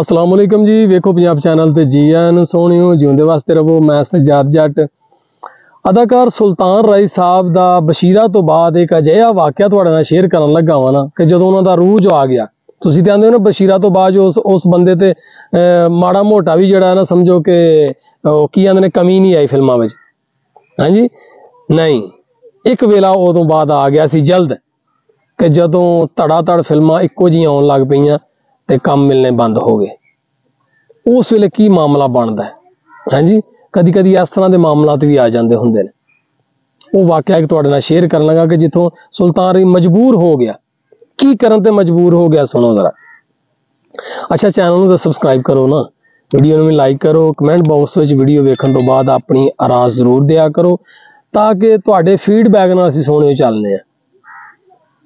ਅਸਲਾਮ ਵਾਲੇਕਮ ਜੀ ਵੇਖੋ ਪੰਜਾਬ ਚੈਨਲ ਤੇ ਜੀ ਆਇਆਂ ਸੋਹਣਿਓ ਜਿਉਂਦੇ ਵਾਸਤੇ ਰਹੋ ਮੈਂ ਸਜਾਦ ਜੱਟ। ਅਦਾਕਾਰ ਸੁਲਤਾਨ ਰਾਈ ਸਾਹਿਬ ਦਾ ਬਸ਼ੀਰਾ ਤੋਂ ਬਾਅਦ ਇੱਕ ਅਜਿਹਾ ਵਾਕਿਆ ਤੁਹਾਡੇ ਨਾਲ ਸ਼ੇਅਰ ਕਰਨ ਲੱਗਾ ਵਾਂ ਨਾ ਕਿ ਜਦੋਂ ਉਹਨਾਂ ਦਾ ਰੂਹ ਜੋ ਆ ਗਿਆ। ਤੁਸੀਂ ਤੇ ਆਂਦੇ ਹੋ ਨਾ ਬਸ਼ੀਰਾ ਤੋਂ ਬਾਅਦ ਉਸ ਉਸ ਬੰਦੇ ਤੇ ਅਹ, ਮਾੜਾ ਮੋਟਾ ਵੀ ਜਿਹੜਾ ਨਾ ਸਮਝੋ ਕਿ ਕੀ ਆਂਦੇ ਨੇ ਕਮੀ ਨਹੀਂ ਆਈ ਫਿਲਮਾਂ ਵਿੱਚ। ਹਾਂਜੀ? ਨਹੀਂ। ਇੱਕ ਵੇਲਾ ਉਦੋਂ ਬਾਅਦ ਆ ਗਿਆ ਸੀ ਜਲਦ ਕਿ ਜਦੋਂ ਧੜਾ ਧੜ ਫਿਲਮਾਂ ਇੱਕੋ ਜਿਹੀਆਂ ਆਉਣ ਲੱਗ ਪਈਆਂ ਤੇ ਕੰਮ ਮਿਲਨੇ ਬੰਦ ਹੋ ਗਏ। ਉਸ ਵੇਲੇ ਕੀ ਮਾਮਲਾ ਬਣਦਾ ਹੈ? ਹਾਂਜੀ? ਕਦੀ ਕਦੀ ਇਸ ਤਰ੍ਹਾਂ ਦੇ ਮਾਮਲਾਤ ਵੀ ਆ ਜਾਂਦੇ ਹੁੰਦੇ ਨੇ। ਉਹ ਵਾਕਿਆ ਇੱਕ ਤੁਹਾਡੇ ਨਾਲ ਸ਼ੇਅਰ ਕਰਨ ਲੱਗਾ ਕਿ ਜਿੱਥੋਂ ਸੁਲਤਾਨ ਰੀ ਮਜਬੂਰ ਹੋ ਗਿਆ। ਕੀ ਕਰਨ ਤੇ ਮਜਬੂਰ ਹੋ ਗਿਆ ਸੁਣੋ ਜ਼ਰਾ। ਅੱਛਾ ਚੈਨਲ ਨੂੰ ਤਾਂ ਸਬਸਕ੍ਰਾਈਬ ਕਰੋ ਨਾ। ਵੀਡੀਓ ਨੂੰ ਵੀ ਲਾਈਕ ਕਰੋ ਕਮੈਂਟ ਬਾਕਸ ਵਿੱਚ ਵੀਡੀਓ ਵੇਖਣ ਤੋਂ ਬਾਅਦ ਆਪਣੀ ਆਰਾਜ਼ ਜ਼ਰੂਰ ਦਿਆ ਕਰੋ ਤਾਂ ਕਿ ਤੁਹਾਡੇ ਫੀਡਬੈਕ ਨਾਲ ਅਸੀਂ ਸੋਹਣੇ ਚੱਲਨੇ ਆ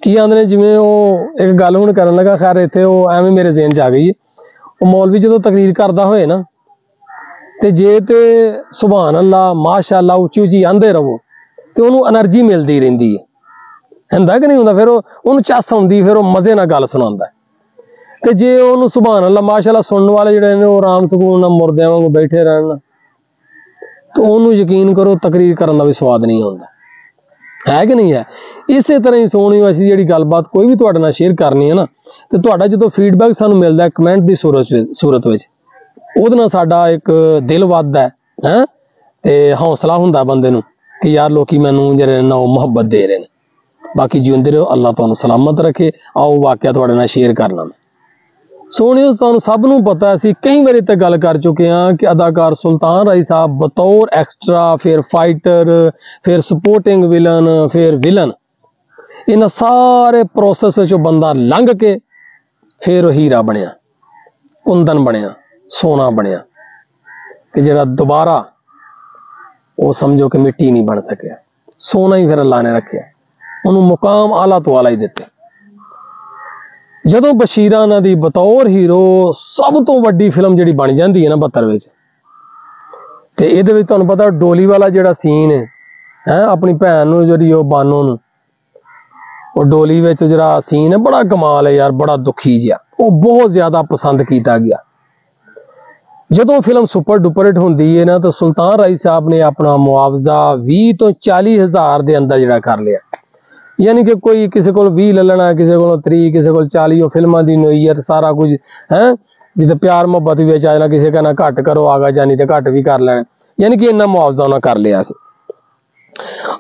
ਕੀ ਆਂਦੇ ਨੇ? ਜਿਵੇਂ ਉਹ ਇੱਕ ਗੱਲ ਹੁਣ ਕਰਨ ਲੱਗਾ, ਖੈਰ ਇੱਥੇ ਉਹ ਐਵੇਂ ਮੇਰੇ ਜ਼ਿਹਨ 'ਚ ਆ ਗਈ ਉਹ ਮੌਲਵੀ ਜਦੋਂ ਤਕਰੀਰ ਕਰਦਾ ਹੋਏ ਨਾ, ਤੇ ਜੇ ਤੇ ਸੁਭਾਨ ਅੱਲਾ, ਮਾਸ਼ਾਅੱਲਾ, ਉੱਚੀ ਉੱਚੀ ਆਂਦੇ ਰਹੋ, ਤੇ ਉਹਨੂੰ એનર્ਜੀ ਮਿਲਦੀ ਰਹਿੰਦੀ ਹੈ। ਹੁੰਦਾ ਕਿ ਨਹੀਂ ਹੁੰਦਾ? ਫਿਰ ਉਹ ਉਹਨੂੰ ਚਸ ਆਉਂਦੀ ਫਿਰ ਉਹ ਮਜ਼ੇ ਨਾਲ ਗੱਲ ਸੁਣਾਉਂਦਾ ਤੇ ਜੇ ਉਹਨੂੰ ਸੁਭਾਨ ਅੱਲਾ ਮਾਸ਼ਾਅੱਲਾ ਸੁਣਨ ਵਾਲੇ ਜਿਹੜੇ ਨੇ, ਉਹ ਆਰਾਮ ਸਕੂਨ ਨਾਲ ਮੁਰਦਿਆਂ ਵਾਂਗੂ ਬੈਠੇ ਰਹਿਣ। ਤਾਂ ਉਹਨੂੰ ਯਕੀਨ ਕਰੋ, ਤਕਰੀਰ ਕਰਨ ਦਾ ਵੀ ਸਵਾਦ ਨਹੀਂ ਆਉਂਦਾ। ਹੈ ਕਿ ਨਹੀਂ ਹੈ? ਇਸੇ ਤਰ੍ਹਾਂ ਹੀ ਸੋਹਣੀ ਅਸੀਂ ਜਿਹੜੀ ਗੱਲਬਾਤ ਕੋਈ ਵੀ ਤੁਹਾਡੇ ਨਾਲ ਸ਼ੇਅਰ ਕਰਨੀ ਹੈ ਨਾ, ਤੇ ਤੁਹਾਡਾ ਜਦੋਂ ਫੀਡਬੈਕ ਸਾਨੂੰ ਮਿਲਦਾ ਹੈ ਕਮੈਂਟ ਦੀ ਸੂਰਤ ਵਿੱਚ ਸੂਰਤ ਵਿੱਚ, ਉਹਦੇ ਨਾਲ ਸਾਡਾ ਇੱਕ ਦਿਲ ਵੱਧਦਾ ਹੈ, ਹੈਂ? ਤੇ ਹੌਸਲਾ ਹੁੰਦਾ ਬੰਦੇ ਨੂੰ ਕਿ ਯਾਰ ਲੋਕੀ ਮੈਨੂੰ ਜਿਹੜੇ ਨਾ ਉਹ ਮੁਹੱਬਤ ਦੇ ਰਹੇ ਨੇ। ਬਾਕੀ ਜਿਉਂਦੇ ਰਹੋ ਅੱਲਾ ਤੁਹਾਨੂੰ ਸਲਾਮਤ ਰੱਖੇ। ਆਓ ਵਾਕਿਆ ਤੁਹਾਡੇ ਨਾਲ ਸ਼ੇਅਰ ਕਰਨਾ ਮੈਂ। ਸੋਹਣਿਓ ਤੁਹਾਨੂੰ ਸਭ ਨੂੰ ਪਤਾ ਅਸੀਂ ਕਈ ਵਾਰੀ ਤੇ ਗੱਲ ਕਰ ਚੁੱਕੇ ਹਾਂ ਕਿ ਅਦਾਕਾਰ ਸੁਲਤਾਨ ਰਾਈ ਸਾਹਿਬ ਬਤੌਰ ਐਕਸਟਰਾ ਫਿਰ ਫਾਈਟਰ ਫਿਰ ਸਪੋਰਟਿੰਗ ਵਿਲਨ ਫਿਰ ਵਿਲਨ ਇਹਨਾਂ ਸਾਰੇ ਪ੍ਰੋਸੈਸ ਵਿੱਚੋਂ ਬੰਦਾ ਲੰਘ ਕੇ ਫਿਰ ਉਹ ਹੀਰਾ ਬਣਿਆ, ਕੁੰਦਨ ਬਣਿਆ, ਸੋਨਾ ਬਣਿਆ। ਕਿ ਜਿਹੜਾ ਦੁਬਾਰਾ ਉਹ ਸਮਝੋ ਕਿ ਮਿੱਟੀ ਨਹੀਂ ਬਣ ਸਕਿਆ, ਸੋਨਾ ਹੀ ਫਿਰ ਅੱਲਾ ਨੇ ਰੱਖਿਆ। ਉਹਨੂੰ ਮੁਕਾਮ ਆਲਾ ਤੋਂ ਆਲਾ ਹੀ ਦਿੱਤੇ। ਜਦੋਂ ਬਸ਼ੀਰਾ ਉਹਨਾਂ ਦੀ ਬਤੌਰ ਹੀਰੋ ਸਭ ਤੋਂ ਵੱਡੀ ਫਿਲਮ ਜਿਹੜੀ ਬਣ ਜਾਂਦੀ ਹੈ ਨਾ 72 ਵਿੱਚ, ਤੇ ਇਹਦੇ ਵਿੱਚ ਤੁਹਾਨੂੰ ਪਤਾ ਡੋਲੀ ਵਾਲਾ ਜਿਹੜਾ ਸੀਨ ਹੈ ਹੈ, ਆਪਣੀ ਭੈਣ ਨੂੰ ਜਿਹੜੀ ਉਹ ਬਾਨੋ ਨੂੰ, ਉਹ ਡੋਲੀ ਵਿੱਚ ਜਿਹੜਾ ਸੀਨ ਹੈ, ਬੜਾ ਕਮਾਲ ਹੈ ਯਾਰ, ਬੜਾ ਦੁਖੀ ਜਿਹਾ, ਉਹ ਬਹੁਤ ਜ਼ਿਆਦਾ ਪਸੰਦ ਕੀਤਾ ਗਿਆ। ਜਦੋਂ ਫਿਲਮ ਸੁਪਰ ਡੁਪਰ ਹਿੱਟ ਹੁੰਦੀ ਹੈ ਨਾ, ਤਾਂ ਸੁਲਤਾਨ ਰਾਈ ਸਾਹਿਬ ਨੇ ਆਪਣਾ ਮੁਆਵਜ਼ਾ 20 ਤੋਂ 40 ਹਜ਼ਾਰ ਦੇ ਅੰਦਰ ਜਿਹੜਾ ਕਰ ਲਿਆ। ਯਾਨੀ ਕਿ ਕੋਈ ਕਿਸੇ ਕੋਲ 20 ਲੈ ਲੈਣਾ, ਕਿਸੇ ਕੋਲ 30 ਕਿਸੇ ਕੋਲ 40 ਉਹ ਫਿਲਮਾਂ ਦੀ ਨੋਈਅਤ ਸਾਰਾ ਕੁਝ, ਹੈ? ਜਿੱਦ ਪਿਆਰ ਮੁਹੱਬਤ ਵੀ ਵਿੱਚ ਆ ਜਾਣਾ, ਕਿਸੇ ਕਹਿੰਦਾ ਘੱਟ ਕਰੋ ਆਗਾ ਜਾਨੀ ਤੇ ਘੱਟ ਵੀ ਕਰ ਲੈਣਾ। ਯਾਨੀ ਕਿ ਇੰਨਾ ਮੁਆਵਜ਼ਾ ਉਹਨਾਂ ਕਰ ਲਿਆ ਸੀ।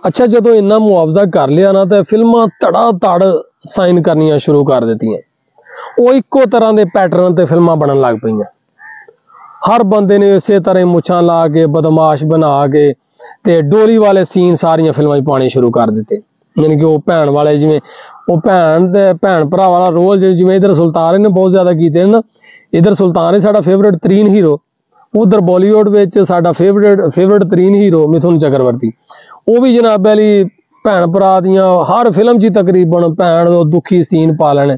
ਅੱਛਾ, ਜਦੋਂ ਇੰਨਾ ਮੁਆਵਜ਼ਾ ਕਰ ਲਿਆ ਨਾ, ਤਾਂ ਫਿਲਮਾਂ ਧੜਾ ਧੜ ਸਾਈਨ ਕਰਨੀਆਂ ਸ਼ੁਰੂ ਕਰ ਦਿੱਤੀਆਂ। ਉਹ ਇੱਕੋ ਤਰ੍ਹਾਂ ਦੇ ਪੈਟਰਨ ਤੇ ਫਿਲਮਾਂ ਬਣਨ ਲੱਗ ਪਈਆਂ। ਹਰ ਬੰਦੇ ਨੇ ਇਸੇ ਤਰ੍ਹਾਂ ਮੁੱਛਾਂ ਲਾ ਕੇ, ਬਦਮਾਸ਼ ਬਣਾ ਕੇ ਤੇ ਡੋਲੀ ਵਾਲੇ ਸੀਨ ਸਾਰੀਆਂ ਫਿਲਮਾਂ 'ਚ ਪਾਉਣੇ ਸ਼ੁਰੂ ਕਰ ਦਿੱਤੇ। ਯਾਨੀ ਕਿ ਉਹ ਭੈਣ ਵਾਲੇ ਜਿਵੇਂ, ਉਹ ਭੈਣ ਤੇ ਭੈਣ ਭਰਾ ਵਾਲਾ ਰੋਲ ਜਿਵੇਂ ਇਧਰ ਸੁਲਤਾਨ ਨੇ ਬਹੁਤ ਜ਼ਿਆਦਾ ਕੀਤੇ ਨੇ ਨਾ ਇਧਰ ਸੁਲਤਾਨ ਹੈ ਸਾਡਾ ਫੇਵਰਿਟ ਤਰੀਨ ਹੀਰੋ ਉਧਰ ਬਾਲੀਵੁੱਡ ਵਿੱਚ ਸਾਡਾ ਫੇਵਰਿਟ ਫੇਵਰਿਟ ਤਰੀਨ ਹੀਰੋ ਮਿਥੁਨ ਚੱਕਰਵਰਤੀ। ਉਹ ਵੀ ਜਨਾਬ ਅਲੀ ਭੈਣ ਭਰਾ ਦੀਆਂ ਹਰ ਫਿਲਮ 'ਚ ਹੀ ਤਕਰੀਬਨ ਭੈਣ ਉਹ ਦੁਖੀ ਸੀਨ ਪਾ ਲੈਣ।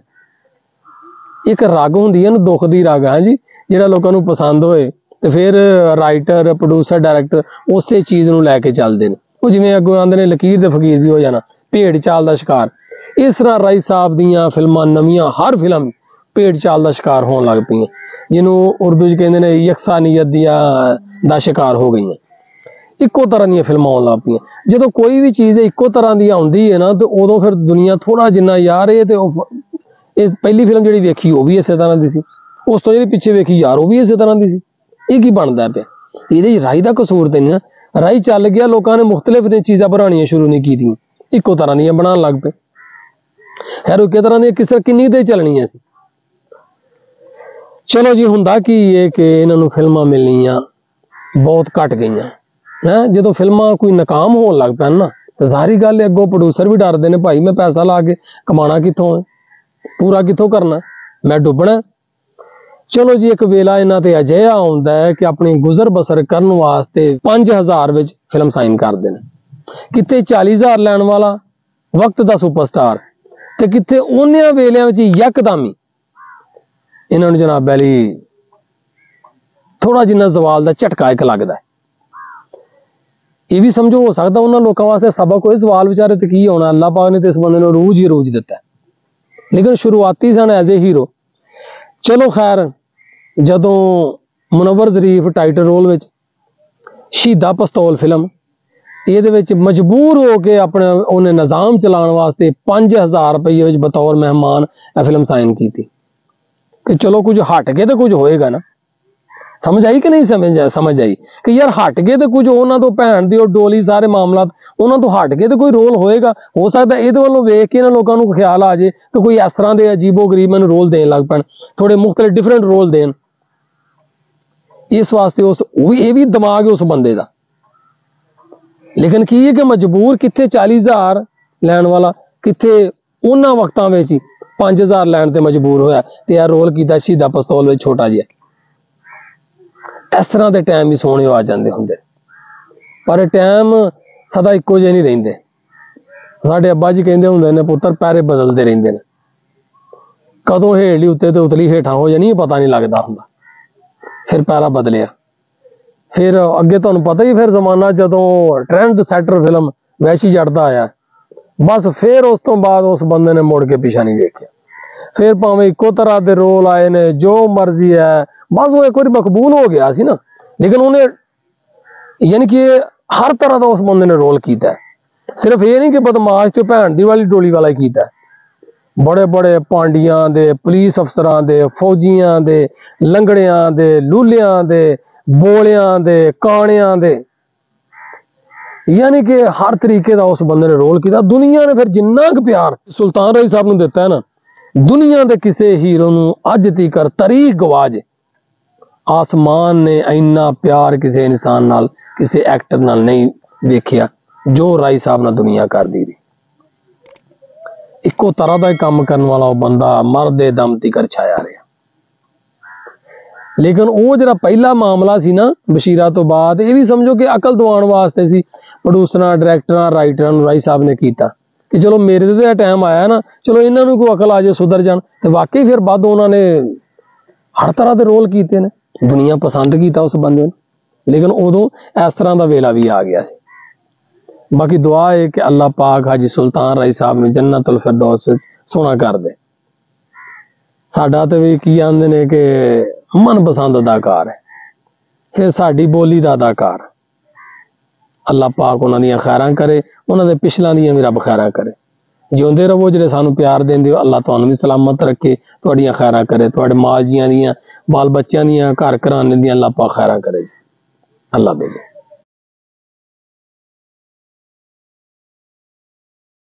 ਇੱਕ ਰਗ ਹੁੰਦੀ ਹੈ ਨਾ, ਦੁੱਖ ਦੀ ਰਗ, ਹੈ ਜੀ, ਜਿਹੜਾ ਲੋਕਾਂ ਨੂੰ ਪਸੰਦ ਹੋਏ ਤੇ ਫਿਰ ਰਾਈਟਰ ਪ੍ਰੋਡਿਊਸਰ ਡਾਇਰੈਕਟਰ ਉਸੇ ਚੀਜ਼ ਨੂੰ ਲੈ ਕੇ ਚੱਲਦੇ ਨੇ। ਉਹ ਜਿਵੇਂ ਅੱਗੋਂ ਆਂਦੇ ਨੇ ਲਕੀਰ ਦੇ ਫਕੀਰ ਵੀ ਹੋ ਜਾਣਾ। ਭੇਡ ਚਾਲ ਦਾ ਸ਼ਿਕਾਰ। ਇਸ ਤਰ੍ਹਾਂ ਰਾਈ ਸਾਹਿਬ ਦੀਆਂ ਫਿਲਮਾਂ ਨਵੀਆਂ ਹਰ ਫਿਲਮ ਭੇਡ ਚਾਲ ਦਾ ਸ਼ਿਕਾਰ ਹੋਣ ਲੱਗ ਪਈਆਂ। ਜਿਹਨੂੰ ਉਰਦੂ 'ਚ ਕਹਿੰਦੇ ਨੇ ਯਕਸਾਨੀਅਤ ਦੀਆਂ ਦਾ ਸ਼ਿਕਾਰ ਹੋ ਗਈਆਂ। ਇੱਕੋ ਤਰ੍ਹਾਂ ਦੀਆਂ ਫਿਲਮਾਂ ਆਉਣ ਲੱਗ ਪਈਆਂ। ਜਦੋਂ ਕੋਈ ਵੀ ਚੀਜ਼ ਇੱਕੋ ਤਰ੍ਹਾਂ ਦੀ ਆਉਂਦੀ ਹੈ ਨਾ, ਤੇ ਉਦੋਂ ਫਿਰ ਦੁਨੀਆ ਥੋੜਾ ਜਿੰਨਾ ਯਾਰ ਇਹ ਤੇ ਉਹ ਇਹ ਪਹਿਲੀ ਫਿਲਮ ਜਿਹੜੀ ਵੇਖੀ ਉਹ ਵੀ ਇਸੇ ਤਰ੍ਹਾਂ ਦੀ ਸੀ। ਉਸ ਤੋਂ ਜਿਹੜੀ ਪਿੱਛੇ ਵੇਖੀ ਯਾਰ ਉਹ ਵੀ ਇਸੇ ਤਰ੍ਹਾਂ ਦੀ ਸੀ। ਇਹ ਕੀ ਬਣਦਾ ਪਿਆ? ਇਹਦੇ 'ਚ ਰਾਈ ਦਾ ਕਸੂਰ ਤੇ ਨਹੀਂ ਨਾ। ਰਾਈ ਚੱਲ ਗਿਆ, ਲੋਕਾਂ ਨੇ ਮੁxtਲਫ ਦੀਆਂ ਚੀਜ਼ਾਂ ਬਣਾਉਣੀਆਂ ਸ਼ੁਰੂ ਨਹੀਂ ਕੀਤੀਆਂ। ਇੱਕੋ ਤਰ੍ਹਾਂ ਦੀਆਂ ਬਣਾਉਣ ਲੱਗ ਪਏ। ਖੈਰ ਉਹ ਕਿਸ ਤਰ੍ਹਾਂ ਦੀਆਂ ਕਿਸ ਤਰ੍ਹਾਂ ਕਿੰਨੀ ਤੇ ਚੱਲਣੀਆਂ ਸੀ? ਚਲੋ ਜੀ ਹੁੰਦਾ ਕੀ ਇਹ ਕਿ ਇਹਨਾਂ ਨੂੰ ਫਿਲਮਾਂ ਮਿਲਣੀਆਂ ਬਹੁਤ ਘਟ ਗਈਆਂ। ਹੈ ਜਦੋਂ ਫਿਲਮਾਂ ਕੋਈ ਨਾਕਾਮ ਹੋਣ ਲੱਗ ਪੈਣ ਨਾ ਤਾਂ ਸਾਰੀ ਗੱਲ ਹੈ, ਅੱਗੋਂ ਪ੍ਰੋਡਿਊਸਰ ਵੀ ਡਰਦੇ ਨੇ ਭਾਈ ਮੈਂ ਪੈਸਾ ਲਾ ਕੇ ਕਮਾਣਾ ਕਿੱਥੋਂ ਹੈ ਪੂਰਾ ਕਿੱਥੋਂ ਕਰਨਾ? ਮੈਂ ਡੁੱਬਣਾ? ਚਲੋ ਜੀ ਇੱਕ ਵੇਲਾ ਇਹਨਾਂ ਤੇ ਅਜਿਹਾ ਆਉਂਦਾ ਹੈ ਕਿ ਆਪਣੀ ਗੁਜ਼ਰ ਬਸਰ ਕਰਨ ਵਾਸਤੇ 5000 ਵਿੱਚ ਫਿਲਮ ਸਾਈਨ ਕਰਦੇ ਨੇ ਕਿਤੇ 40000 ਲੈਣ ਵਾਲਾ ਵਕਤ ਦਾ ਸੁਪਰਸਟਾਰ ਤੇ ਕਿਤੇ ਉਹਨਿਆਂ ਵੇਲਿਆਂ ਵਿੱਚ ਯਕਦਮ ਹੀ। ਇਹਨਾਂ ਨੂੰ ਜਨਾਬ ਅਲੀ ਥੋੜਾ ਜਿੰਨਾ ਜ਼ਵਾਲ ਦਾ ਝਟਕਾ ਇੱਕ ਲੱਗਦਾ ਇਹ ਵੀ ਸਮਝੋ, ਹੋ ਸਕਦਾ ਉਹਨਾਂ ਲੋਕਾਂ ਵਾਸਤੇ ਸਬਕ ਹੋਏ ਸਵਾਲ ਵਿਚਾਰੇ ਤੇ ਕੀ ਆਉਣਾ ਅੱਲਾਹ ਪਾਕ ਨੇ ਤੇ ਇਸ ਬੰਦੇ ਨੂੰ ਰੂਜ ਹੀ ਰੂਜ ਦਿੱਤਾ ਲੇਕਿਨ ਸ਼ੁਰੂਆਤੀ ਸਨ ਐਜ਼ ਏ ਹੀਰੋ ਚਲੋ ਖੈਰ, ਜਦੋਂ ਮੁਨਵਰ ਜ਼ਰੀਫ ਟਾਈਟਲ ਰੋਲ ਵਿੱਚ ਸ਼ਹੀਦਾ ਪਸਤੌਲ ਫਿਲਮ ਇਹਦੇ ਵਿੱਚ ਮਜਬੂਰ ਹੋ ਕੇ ਆਪਣੇ ਉਹਨੇ ਨਿਜ਼ਾਮ ਚਲਾਉਣ ਵਾਸਤੇ 5000 ਰੁਪਏ ਵਿੱਚ ਬਤੌਰ ਮਹਿਮਾਨ ਇਹ ਫਿਲਮ ਸਾਈਨ ਕੀਤੀ। ਕਿ ਚਲੋ ਕੁਝ ਹਟ ਕੇ ਤਾਂ ਕੁਝ ਹੋਏਗਾ ਨਾ। ਸਮਝ ਆਈ ਕਿ ਨਹੀਂ ਸਮਝ ਆ- ਸਮਝ ਆਈ? ਕਿ ਯਾਰ ਹਟ ਕੇ ਤੇ ਕੁਝ ਉਹਨਾਂ ਤੋਂ ਭੈਣ ਦੀ ਉਹ ਡੋਲੀ, ਸਾਰੇ ਮਾਮਲਾ ਉਹਨਾਂ ਤੋਂ ਹਟ ਕੇ ਤੇ ਕੋਈ ਰੋਲ ਹੋਏਗਾ? ਹੋ ਸਕਦਾ ਇਹਦੇ ਵੱਲੋਂ ਵੇਖ ਕੇ ਇਹਨਾਂ ਲੋਕਾਂ ਨੂੰ ਖਿਆਲ ਆ ਜੇ ਤੇ ਕੋਈ ਇਸ ਤਰ੍ਹਾਂ ਦੇ ਅਜੀਬੋ ਗਰੀਬਾਂ ਨੂੰ ਰੋਲ ਦੇਣ ਲੱਗ ਪੈਣ। ਥੋੜੇ ਮੁxtਲਿਫ ਡਿਫਰੈਂਟ ਰੋਲ ਦੇਣ। ਇਸ ਵਾਸਤੇ ਉਸ ਉਹ ਵੀ ਇਹ ਵੀ ਦਿਮਾਗ ਉਸ ਬੰਦੇ ਦਾ। ਲੇਕਿਨ ਕੀ ਹੈ ਕਿ ਮਜਬੂਰ ਕਿੱਥੇ 40000 ਲੈਣ ਵਾਲਾ, ਕਿੱਥੇ ਉਹਨਾਂ ਵਕਤਾਂ ਵਿੱਚ ਹੀ 5000 ਲੈਣ ਤੇ ਮਜਬੂਰ ਹੋਇਆ ਤੇ ਇਹ ਰੋਲ ਕੀਤਾ ਸ਼ਹੀਦਾ ਪਸਤੌਲ ਵਿੱਚ ਛੋਟਾ ਜਿਹਾ। ਇਸ ਤਰ੍ਹਾਂ ਦੇ ਟਾਈਮ ਵੀ ਸੋਹਣੇ ਆ ਜਾਂਦੇ ਹੁੰਦੇ। ਪਰ ਟਾਈਮ ਸਦਾ ਇੱਕੋ ਜਿਹੇ ਨਹੀਂ ਰਹਿੰਦੇ। ਸਾਡੇ ਅੱਬਾ ਜੀ ਕਹਿੰਦੇ ਹੁੰਦੇ ਨੇ, ਪੁੱਤਰ ਪੈਰੇ ਬਦਲਦੇ ਰਹਿੰਦੇ ਨੇ। ਕਦੋਂ ਹੇਠਲੀ ਉੱਤੇ ਤੇ ਉਤਲੀ ਹੇਠਾਂ ਹੋ ਜਾਣੀ ਪਤਾ ਨਹੀਂ ਲੱਗਦਾ ਹੁੰਦਾ। ਫਿਰ ਪੈਰਾ ਬਦਲਿਆ। ਫਿਰ ਅੱਗੇ ਤੁਹਾਨੂੰ ਪਤਾ ਹੀ ਫਿਰ ਜ਼ਮਾਨਾ ਜਦੋਂ ਟ੍ਰੈਂਡ ਸੈਟਰ ਫਿਲਮ ਵੈਸੀ ਜੜਦਾ ਆਇਆ ਬਸ ਫਿਰ ਉਸ ਤੋਂ ਬਾਅਦ ਉਸ ਬੰਦੇ ਨੇ ਮੁੜ ਕੇ ਪਿਛਾ ਨਹੀਂ ਵੇਖਿਆ ਫਿਰ ਭਾਵੇਂ ਇੱਕੋ ਤਰ੍ਹਾਂ ਦੇ ਰੋਲ ਆਏ ਨੇ, ਜੋ ਮਰਜ਼ੀ ਹੈ, ਬਸ ਉਹ ਇੱਕ ਵਾਰੀ ਮਕਬੂਲ ਹੋ ਗਿਆ ਸੀ ਨਾ ਲੇਕਿਨ ਉਹਨੇ ਯਾਨੀ ਕਿ ਹਰ ਤਰ੍ਹਾਂ ਦਾ ਉਸ ਬੰਦੇ ਨੇ ਰੋਲ ਕੀਤਾ ਹੈ। ਸਿਰਫ ਇਹ ਨਹੀਂ ਕਿ ਬਦਮਾਸ਼ ਤੇ ਭੈਣ ਦੀ ਵਾਲੀ ਡੋਲੀ ਵਾਲਾ ਹੀ ਕੀਤਾ ਹੈ। ਬੜੇ ਬੜੇ ਪਾਂਡੀਆਂ ਦੇ, ਪੁਲਿਸ ਅਫਸਰਾਂ ਦੇ, ਫੌਜੀਆਂ ਦੇ, ਲੰਗੜਿਆਂ ਦੇ, ਲੂਲਿਆਂ ਦੇ, ਬੋਲਿਆਂ ਦੇ, ਕਾਣਿਆਂ ਦੇ। ਯਾਨੀ ਕਿ ਹਰ ਤਰੀਕੇ ਦਾ ਉਸ ਬੰਦੇ ਨੇ ਰੋਲ ਕੀਤਾ। ਦੁਨੀਆ ਨੇ ਫਿਰ ਜਿੰਨਾ ਕੁ ਪਿਆਰ ਸੁਲਤਾਨ ਰਾਏ ਸਾਹਿਬ ਨੂੰ ਦਿੱਤਾ ਨਾ, ਦੁਨੀਆ ਦੇ ਕਿਸੇ ਹੀਰੋ ਨੂੰ ਅੱਜ ਤੀਕਰ ਤਾਰੀਖ ਗਵਾਜ ਆਸਮਾਨ ਨੇ ਇੰਨਾ ਪਿਆਰ ਕਿਸੇ ਇਨਸਾਨ ਨਾਲ, ਕਿਸੇ ਐਕਟਰ ਨਾਲ ਨਹੀਂ ਵੇਖਿਆ, ਜੋ ਰਾਈ ਸਾਹਿਬ ਨਾਲ ਦੁਨੀਆ ਕਰਦੀ ਰਹੀ। ਇੱਕੋ ਤਰ੍ਹਾਂ ਦਾ ਕੰਮ ਕਰਨ ਵਾਲਾ ਉਹ ਬੰਦਾ ਮਰਦੇ ਦਮ ਤੀਕਰ ਛਾਇਆ ਰਿਹਾ। ਲੇਕਿਨ ਉਹ ਜਿਹੜਾ ਪਹਿਲਾ ਮਾਮਲਾ ਸੀ ਨਾ ਬਸ਼ੀਰਾ ਤੋਂ ਬਾਅਦ, ਇਹ ਵੀ ਸਮਝੋ ਕਿ ਅਕਲ ਦਵਾਉਣ ਵਾਸਤੇ ਸੀ ਪ੍ਰੋਡਿਊਸਰਾਂ ਡਾਇਰੈਕਟਰਾਂ ਰਾਈਟਰਾਂ ਨੂੰ ਰਾਈ ਸਾਹਿਬ ਨੇ ਕੀਤਾ ਕਿ ਚਲੋ ਮੇਰੇ ਤੇ ਤਾਂ ਟਾਈਮ ਆਇਆ ਨਾ, ਚਲੋ ਇਹਨਾਂ ਨੂੰ ਕੋਈ ਅਕਲ ਆ ਜਾਏ, ਸੁਧਰ ਜਾਣ। ਤੇ ਵਾਕਈ ਫਿਰ ਬਾਅਦ ਉਹਨਾਂ ਨੇ ਹਰ ਤਰ੍ਹਾਂ ਦੇ ਰੋਲ ਕੀਤੇ ਨੇ। ਦੁਨੀਆ ਪਸੰਦ ਕੀਤਾ ਉਸ ਬੰਦੇ ਨੂੰ। ਲੇਕਿਨ ਉਦੋਂ ਇਸ ਤਰ੍ਹਾਂ ਦਾ ਵੇਲਾ ਵੀ ਆ ਗਿਆ ਸੀ। ਬਾਕੀ ਦੁਆ ਹੈ ਕਿ ਅੱਲਾਹ ਪਾਕ ਹਾਜੀ ਸੁਲਤਾਨ ਰਾਈ ਸਾਹਿਬ ਨੂੰ ਜੰਨਤੁਲ ਫਿਰਦੌਸ ਵਿੱਚ ਸੋਹਣਾ ਕਰ ਦੇ ਸਾਡਾ ਤੇ ਵੀ ਕੀ ਆਂਦੇ ਨੇ ਕਿ ਮਨਪਸੰਦ ਅਦਾਕਾਰ ਹੈ ਫਿਰ ਸਾਡੀ ਬੋਲੀ ਦਾ ਅਦਾਕਾਰ ਅੱਲਾਹ ਪਾਕ ਉਹਨਾਂ ਦੀਆਂ ਖੈਰਾਂ ਕਰੇ ਉਹਨਾਂ ਦੇ ਪਿਛਲਾਂ ਦੀਆਂ ਵੀ ਰੱਬ ਖੈਰਾਂ ਕਰੇ ਜਿਉਂਦੇ ਰਹੋ ਜਿਹੜੇ ਸਾਨੂੰ ਪਿਆਰ ਦਿੰਦੇ ਹੋ ਅੱਲਾਹ ਤੁਹਾਨੂੰ ਵੀ ਸਲਾਮਤ ਰੱਖੇ ਤੁਹਾਡੀਆਂ ਖੈਰਾਂ ਕਰੇ ਤੁਹਾਡੇ ਮਾਲ ਜੀਆਂ ਦੀਆਂ ਬਾਲ ਬੱਚਿਆਂ ਦੀਆਂ ਘਰ ਘਰਾਣੇ ਦੀਆਂ ਅੱਲਾਹ ਪਾਕ ਖੈਰਾਂ ਕਰੇ ਜੀ ਅੱਲਾਹ ਬੇਲੇ